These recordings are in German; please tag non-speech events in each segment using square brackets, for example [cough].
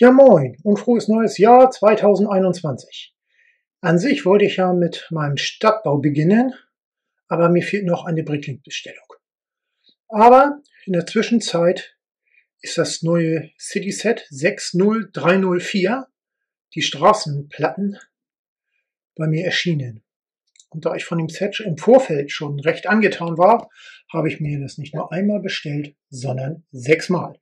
Ja moin und frohes neues Jahr 2021. An sich wollte ich ja mit meinem Stadtbau beginnen, aber mir fehlt noch eine Bricklink-Bestellung. Aber in der Zwischenzeit ist das neue CitySet 60304, die Straßenplatten, bei mir erschienen. Und da ich von dem Set im Vorfeld schon recht angetan war, habe ich mir das nicht nur einmal bestellt, sondern sechsmal.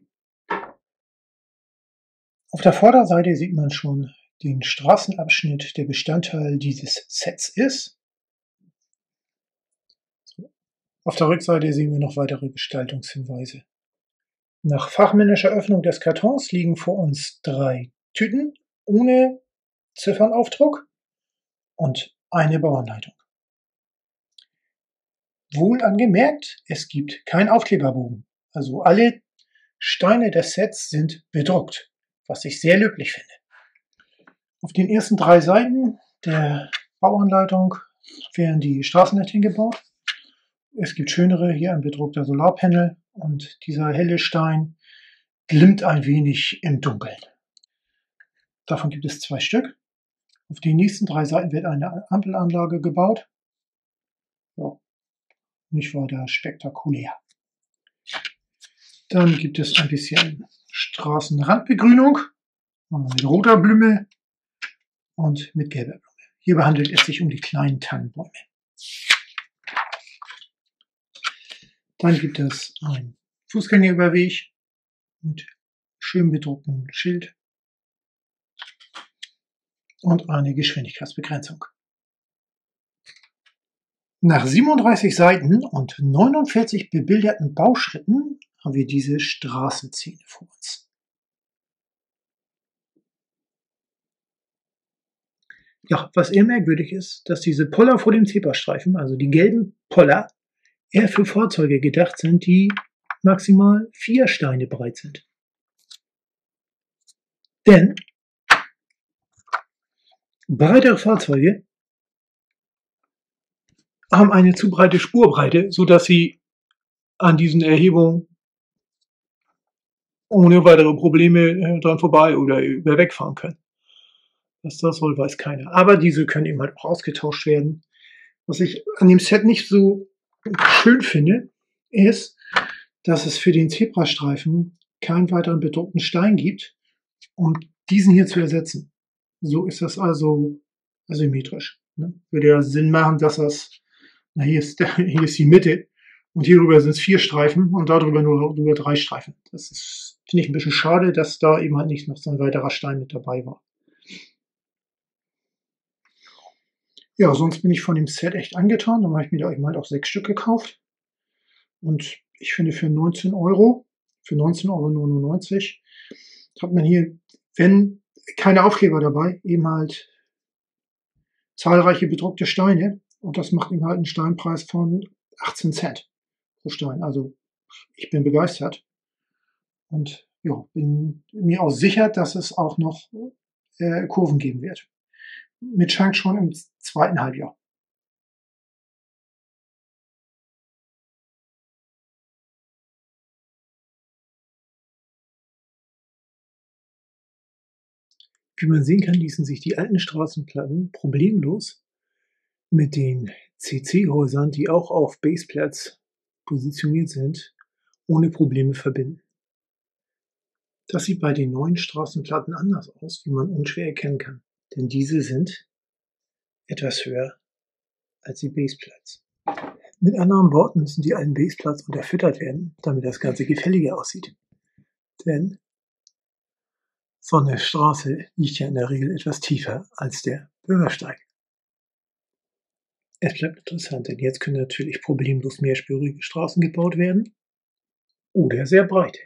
Auf der Vorderseite sieht man schon den Straßenabschnitt, der Bestandteil dieses Sets ist. Auf der Rückseite sehen wir noch weitere Gestaltungshinweise. Nach fachmännischer Öffnung des Kartons liegen vor uns drei Tüten ohne Ziffernaufdruck und eine Bauanleitung. Wohl angemerkt, es gibt keinen Aufkleberbogen. Also alle Steine des Sets sind bedruckt was ich sehr löblich finde. Auf den ersten drei Seiten der Bauanleitung werden die Straßennetzchen gebaut. Es gibt schönere, hier ein bedruckter Solarpanel und dieser helle Stein glimmt ein wenig im Dunkeln. Davon gibt es zwei Stück. Auf den nächsten drei Seiten wird eine Ampelanlage gebaut. Ja, nicht weiter spektakulär. Dann gibt es ein bisschen Straßenrandbegrünung mit roter Blume und mit gelber Blume. Hierbei handelt es sich um die kleinen Tannenbäume. Dann gibt es einen Fußgängerüberweg mit schön bedrucktem Schild und eine Geschwindigkeitsbegrenzung. Nach 37 Seiten und 49 bebilderten Bauschritten haben wir diese Straßenzähne vor uns. Ja, was eher merkwürdig ist, dass diese Poller vor dem Zebrastreifen, also die gelben Poller, eher für Fahrzeuge gedacht sind, die maximal vier Steine breit sind. Denn breitere Fahrzeuge haben eine zu breite Spurbreite, so dass sie an diesen Erhebungen ohne weitere Probleme äh, dran vorbei oder über wegfahren können. Was das soll, weiß keiner. Aber diese können eben halt auch ausgetauscht werden. Was ich an dem Set nicht so schön finde, ist, dass es für den Zebrastreifen keinen weiteren bedruckten Stein gibt, um diesen hier zu ersetzen. So ist das also asymmetrisch. Ne? Würde ja Sinn machen, dass das, na hier ist, der, [laughs] hier ist die Mitte und hierüber sind es vier Streifen und darüber nur, nur drei Streifen. Das ist Finde ich ein bisschen schade, dass da eben halt nicht noch so ein weiterer Stein mit dabei war. Ja, sonst bin ich von dem Set echt angetan. Da habe ich mir da eben halt auch sechs Stück gekauft. Und ich finde für 19 Euro, für 19,99 Euro hat man hier, wenn keine Aufkleber dabei, eben halt zahlreiche bedruckte Steine. Und das macht eben halt einen Steinpreis von 18 Cent pro Stein. Also ich bin begeistert. Und ja, bin mir auch sicher, dass es auch noch äh, Kurven geben wird. Mit Chang schon im zweiten Halbjahr. Wie man sehen kann, ließen sich die alten Straßenplatten problemlos mit den CC-Häusern, die auch auf Baseplatz positioniert sind, ohne Probleme verbinden. Das sieht bei den neuen Straßenplatten anders aus, wie man unschwer erkennen kann, denn diese sind etwas höher als die Baseplates. Mit anderen Worten müssen die alten Baseplates unterfüttert werden, damit das Ganze gefälliger aussieht. Denn so eine Straße liegt ja in der Regel etwas tiefer als der Bürgersteig. Es bleibt interessant, denn jetzt können natürlich problemlos mehrspurige Straßen gebaut werden oder sehr breite.